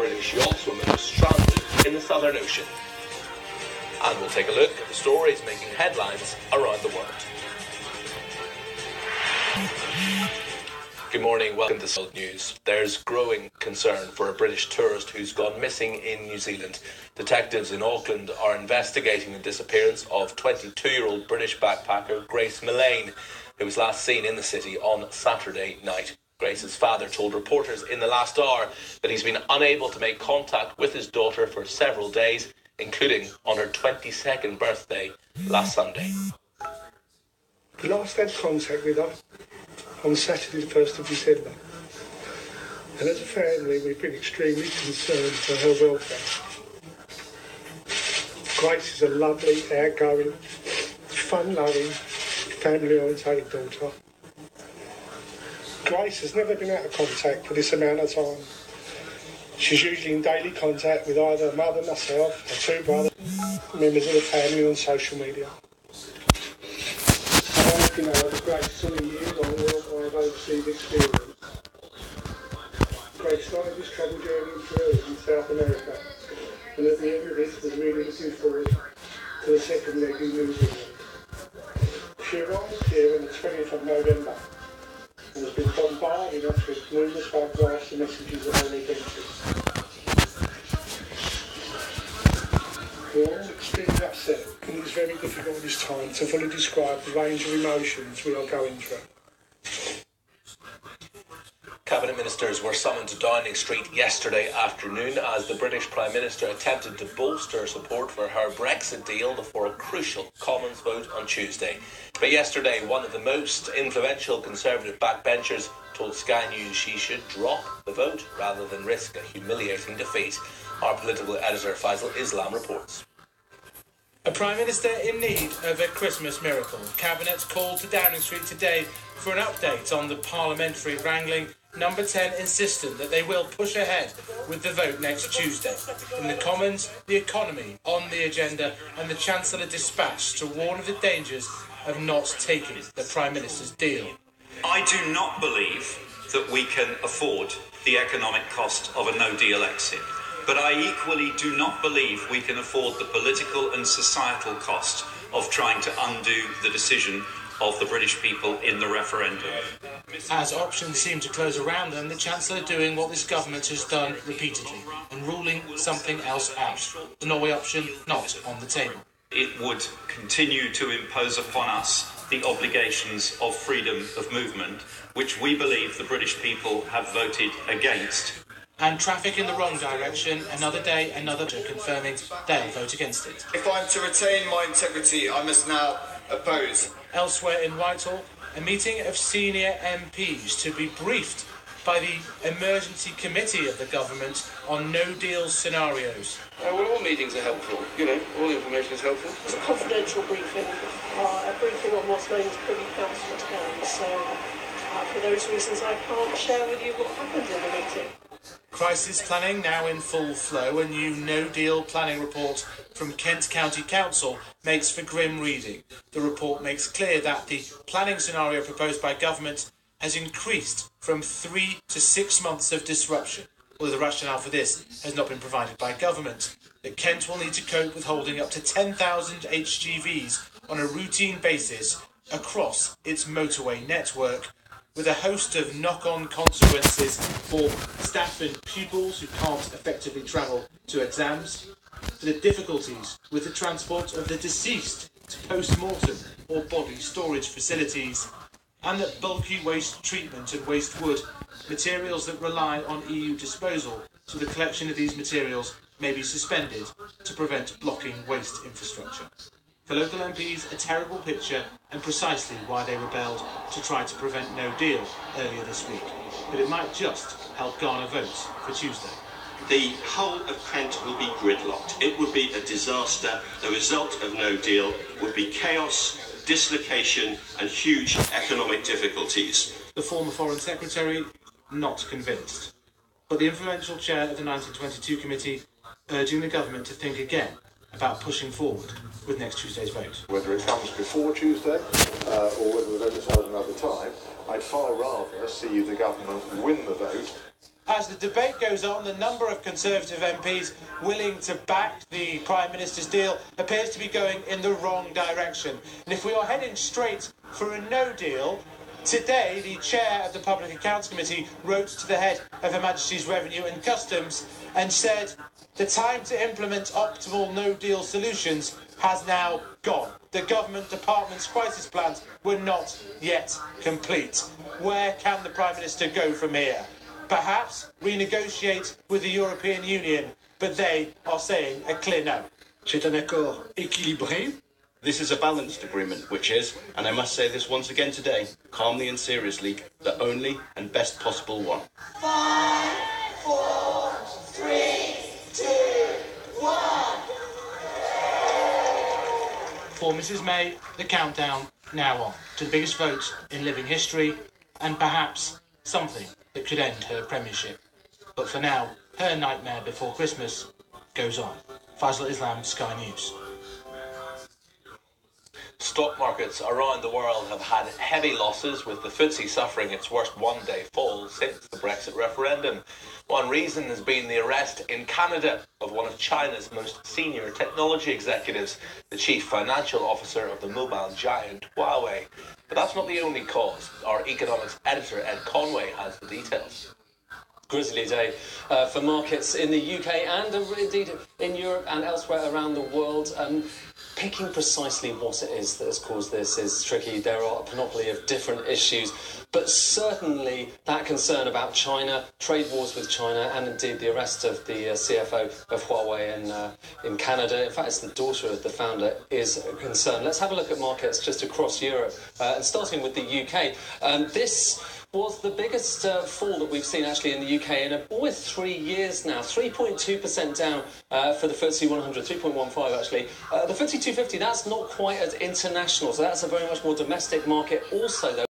British yachtswoman stranded in the Southern Ocean. And we'll take a look at the stories making headlines around the world. Good morning, welcome to Salt News. There's growing concern for a British tourist who's gone missing in New Zealand. Detectives in Auckland are investigating the disappearance of 22 year old British backpacker Grace Millane, who was last seen in the city on Saturday night. Grace's father told reporters in the last hour that he's been unable to make contact with his daughter for several days, including on her 22nd birthday last Sunday. Last had contact with her on Saturday, the 1st of December. And as a family, we've been extremely concerned for her welfare. Grace is a lovely, outgoing, fun-loving, family-orientated daughter. Grace has never been out of contact for this amount of time. She's usually in daily contact with either her mother, myself, her two brothers, members of the family on social media. I you know, the great sort years on worldwide overseas experience. Grace started this travel journey in Peru in South America, and at the end of this was really looking forward to the second leg in New Zealand. She arrived here on the 20th of November and has been photographs and messages. We're all extremely upset and it's very difficult at this time to fully describe the range of emotions we are going through. Ministers were summoned to Downing Street yesterday afternoon as the British Prime Minister attempted to bolster support for her Brexit deal before a crucial Commons vote on Tuesday. But yesterday, one of the most influential Conservative backbenchers told Sky News she should drop the vote rather than risk a humiliating defeat. Our political editor Faisal Islam reports. A Prime Minister in need of a Christmas miracle. Cabinet's called to Downing Street today for an update on the parliamentary wrangling Number 10 insisted that they will push ahead with the vote next Tuesday. In the Commons, the economy on the agenda, and the Chancellor dispatched to warn of the dangers of not taking the Prime Minister's deal. I do not believe that we can afford the economic cost of a no deal exit. But I equally do not believe we can afford the political and societal cost of trying to undo the decision of the British people in the referendum. As options seem to close around them, the Chancellor doing what this government has done repeatedly and ruling something else out. The Norway option not on the table. It would continue to impose upon us the obligations of freedom of movement, which we believe the British people have voted against. And traffic in the wrong direction, another day, another day, confirming they'll vote against it. If I'm to retain my integrity, I must now oppose. Elsewhere in Whitehall, a meeting of senior MPs to be briefed by the emergency committee of the government on no deal scenarios. Uh, well, all meetings are helpful. You know, all information is helpful. It's a confidential briefing, uh, a briefing on what's known as Privy Council accounts. So, uh, for those reasons, I can't share with you what happened in the meeting. Crisis planning now in full flow. A new no deal planning report from Kent County Council makes for grim reading. The report makes clear that the planning scenario proposed by government has increased from three to six months of disruption, although the rationale for this has not been provided by government. That Kent will need to cope with holding up to 10,000 HGVs on a routine basis across its motorway network with a host of knock on consequences for staff and pupils who can't effectively travel to exams, for the difficulties with the transport of the deceased to post mortem or body storage facilities, and that bulky waste treatment and waste wood, materials that rely on EU disposal, so the collection of these materials may be suspended to prevent blocking waste infrastructure. For local MPs, a terrible picture and precisely why they rebelled to try to prevent no deal earlier this week. But it might just help garner votes for Tuesday. The whole of Kent will be gridlocked. It would be a disaster. The result of no deal would be chaos, dislocation, and huge economic difficulties. The former Foreign Secretary, not convinced. But the influential chair of the 1922 committee urging the government to think again about pushing forward with next Tuesday's vote. Whether it comes before Tuesday uh, or whether we don't decide another time, I'd far rather see the government win the vote as the debate goes on, the number of Conservative MPs willing to back the Prime Minister's deal appears to be going in the wrong direction. And if we are heading straight for a no deal, Today, the chair of the Public Accounts Committee wrote to the head of Her Majesty's Revenue and Customs and said the time to implement optimal no deal solutions has now gone. The government department's crisis plans were not yet complete. Where can the Prime Minister go from here? Perhaps renegotiate with the European Union, but they are saying a clear no. C'est un accord équilibré. This is a balanced agreement, which is, and I must say this once again today, calmly and seriously, the only and best possible one. Five, For Mrs May, the countdown now on to the biggest vote in living history and perhaps something that could end her premiership. But for now, her nightmare before Christmas goes on. Faisal Islam, Sky News. Stock markets around the world have had heavy losses, with the FTSE suffering its worst one-day fall since the Brexit referendum. One reason has been the arrest in Canada of one of China's most senior technology executives, the chief financial officer of the mobile giant Huawei. But that's not the only cause. Our economics editor Ed Conway has the details grisly day uh, for markets in the UK and uh, indeed in Europe and elsewhere around the world. Um, picking precisely what it is that has caused this is tricky. There are a panoply of different issues, but certainly that concern about China, trade wars with China, and indeed the arrest of the uh, CFO of Huawei in, uh, in Canada, in fact, it's the daughter of the founder, is a concern. Let's have a look at markets just across Europe, uh, and starting with the UK. Um, this was the biggest uh, fall that we've seen actually in the UK in almost three years now. 3.2% down uh, for the FTSE 100, 3.15 actually. Uh, the FTSE 250, that's not quite as international, so that's a very much more domestic market also, though.